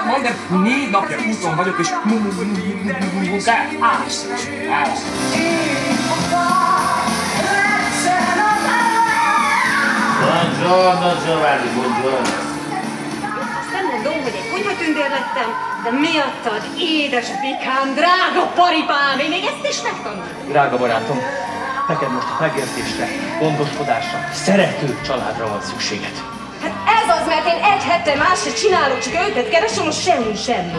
Mondom, négy napja úton vagyok, és munkás. Buongiorno Giovanni, buongiorno. Azt nem mondom, hogy egy konyhatündér lettem, de miattad, édes bikám, drága paripám, én még ezt is megtanultam. Drága barátom, neked most a megértésre, gondoskodásra, szerető családra van szükséged. Hát ez az, mert egy hete más se csinálok, csak őket keresem, most semmi, semmi.